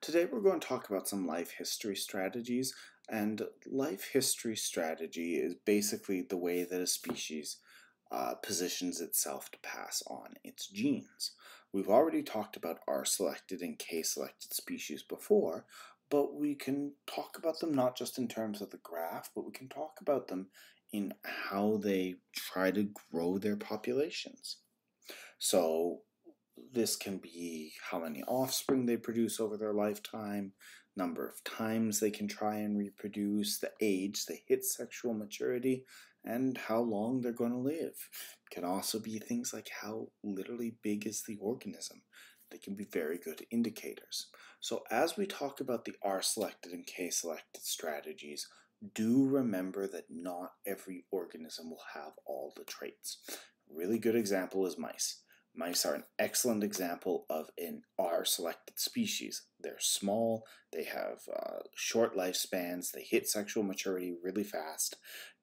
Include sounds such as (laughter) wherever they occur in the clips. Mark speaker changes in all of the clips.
Speaker 1: Today we're going to talk about some life history strategies, and life history strategy is basically the way that a species uh, positions itself to pass on its genes. We've already talked about R-selected and K-selected species before, but we can talk about them not just in terms of the graph, but we can talk about them in how they try to grow their populations. So this can be how many offspring they produce over their lifetime, number of times they can try and reproduce, the age they hit sexual maturity, and how long they're going to live. It can also be things like how literally big is the organism. They can be very good indicators. So as we talk about the R-selected and K-selected strategies, do remember that not every organism will have all the traits. A really good example is mice. Mice are an excellent example of an R-selected species. They're small, they have uh, short lifespans, they hit sexual maturity really fast.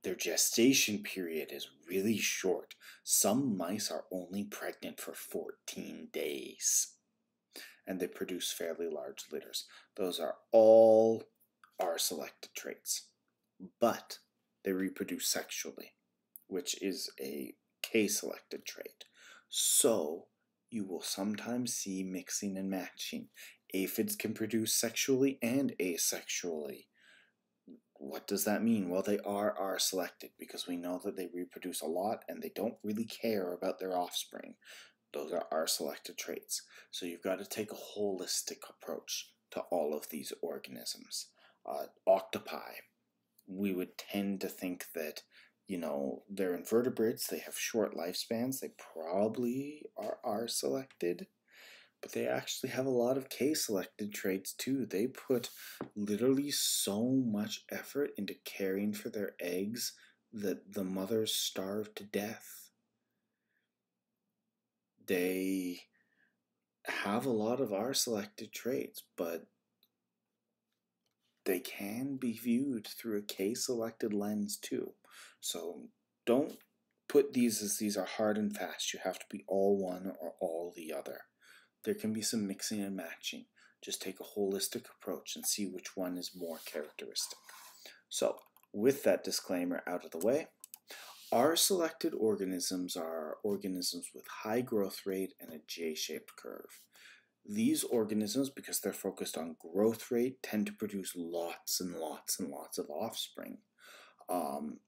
Speaker 1: Their gestation period is really short. Some mice are only pregnant for 14 days. And they produce fairly large litters. Those are all R-selected traits. But they reproduce sexually, which is a K-selected trait. So you will sometimes see mixing and matching. Aphids can produce sexually and asexually. What does that mean? Well, they are R selected because we know that they reproduce a lot and they don't really care about their offspring. Those are R selected traits. So you've got to take a holistic approach to all of these organisms. Uh, octopi, we would tend to think that you know, they're invertebrates, they have short lifespans, they probably are R selected, but they actually have a lot of K selected traits too. They put literally so much effort into caring for their eggs that the mothers starve to death. They have a lot of R selected traits, but they can be viewed through a K selected lens too. So don't put these as these are hard and fast. You have to be all one or all the other. There can be some mixing and matching. Just take a holistic approach and see which one is more characteristic. So, with that disclaimer out of the way, R selected organisms are organisms with high growth rate and a J-shaped curve. These organisms, because they're focused on growth rate, tend to produce lots and lots and lots of offspring. Um,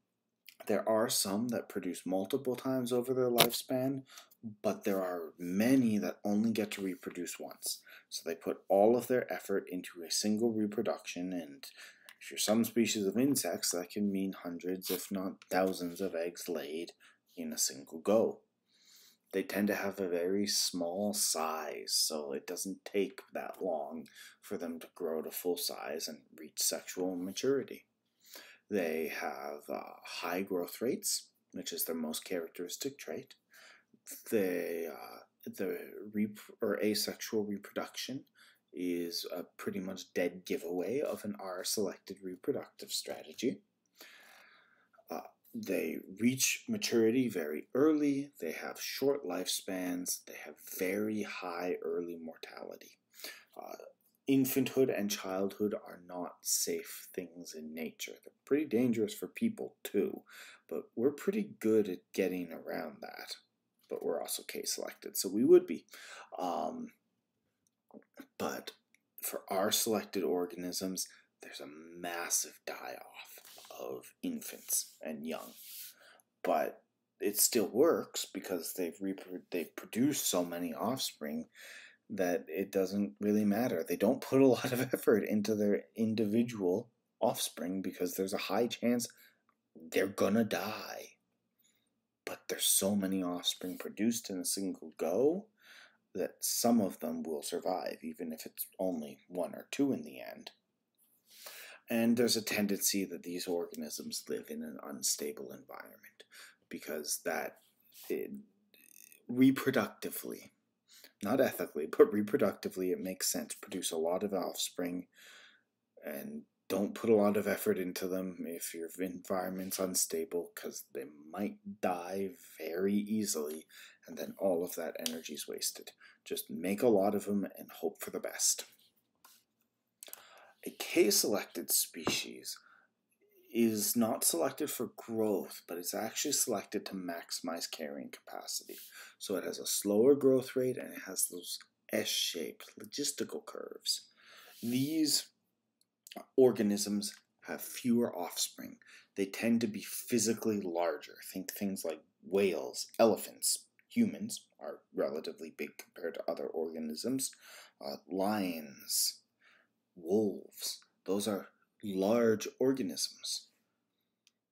Speaker 1: there are some that produce multiple times over their lifespan, but there are many that only get to reproduce once. So they put all of their effort into a single reproduction, and if you're some species of insects, that can mean hundreds, if not thousands, of eggs laid in a single go. They tend to have a very small size, so it doesn't take that long for them to grow to full size and reach sexual maturity. They have uh, high growth rates, which is their most characteristic trait. They, uh, the rep- or asexual reproduction is a pretty much dead giveaway of an R selected reproductive strategy. Uh, they reach maturity very early, they have short lifespans, they have very high early mortality. Uh, infanthood and childhood are not safe things in nature. They're pretty dangerous for people too, but we're pretty good at getting around that. But we're also K selected, so we would be. Um, but for R selected organisms, there's a massive die off of infants and young. But it still works because they've repro- they've produced so many offspring that it doesn't really matter. They don't put a (laughs) lot of effort into their individual offspring because there's a high chance they're gonna die. But there's so many offspring produced in a single go that some of them will survive, even if it's only one or two in the end. And there's a tendency that these organisms live in an unstable environment because that it, reproductively not ethically, (laughs) but reproductively, it makes sense. Produce a lot of offspring and don't put a lot of effort into them if your environment's unstable because they might die very easily and then all of that energy is wasted. Just make a lot of them and hope for the best. A K-selected species is not selected for growth, but it's actually selected to maximize carrying capacity. So it has a slower growth rate and it has those S-shaped logistical curves. These organisms have fewer offspring. They tend to be physically larger. Think things like whales, elephants, humans are relatively big compared to other organisms. Uh, lions, wolves, those are large organisms.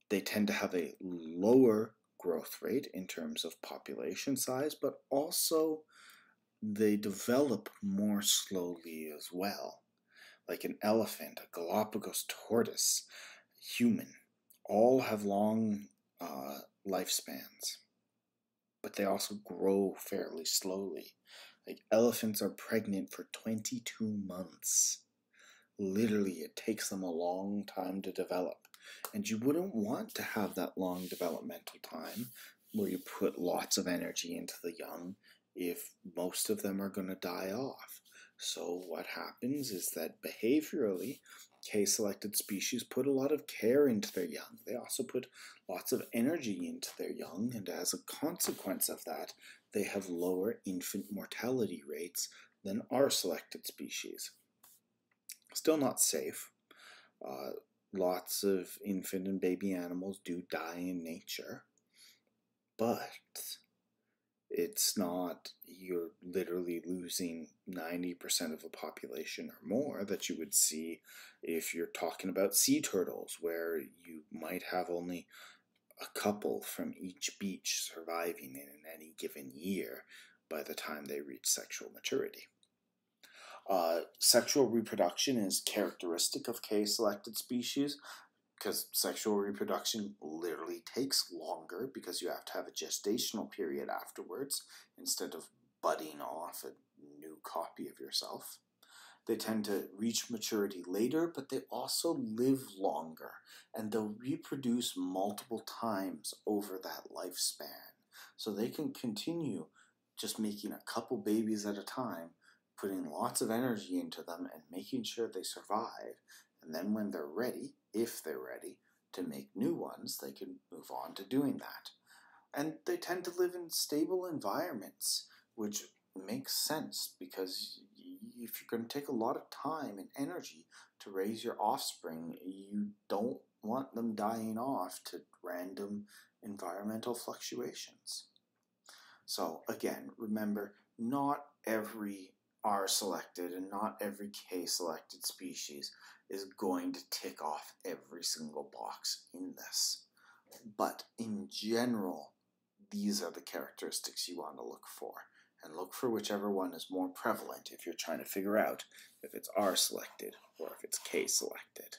Speaker 1: They tend to have a lower growth rate in terms of population size, but also they develop more slowly as well. Like an elephant, a Galapagos tortoise, human, all have long uh, lifespans, but they also grow fairly slowly. Like elephants are pregnant for 22 months. Literally, it takes them a long time to develop. And you wouldn't want to have that long developmental time where you put lots of energy into the young if most of them are going to die off. So, what happens is that behaviorally, K selected species put a lot of care into their young. They also put lots of energy into their young, and as a consequence of that, they have lower infant mortality rates than R selected species. Still not safe. Uh, lots of infant and baby animals do die in nature, but it's not you're literally losing 90% of a population or more that you would see if you're talking about sea turtles, where you might have only a couple from each beach surviving in any given year by the time they reach sexual maturity. Uh, sexual reproduction is characteristic of K selected species because sexual reproduction literally takes longer because you have to have a gestational period afterwards instead of budding off a new copy of yourself. They tend to reach maturity later, but they also live longer and they'll reproduce multiple times over that lifespan. So they can continue just making a couple babies at a time, putting lots of energy into them and making sure they survive. And then when they're ready, if they're ready, to make new ones, they can move on to doing that. And they tend to live in stable environments, which makes sense because if you're going to take a lot of time and energy to raise your offspring, you don't want them dying off to random environmental fluctuations. So, again, remember not every R selected and not every K selected species is going to tick off every single box in this. But in general, these are the characteristics you want to look for. And look for whichever one is more prevalent if you're trying to figure out if it's R selected or if it's K selected.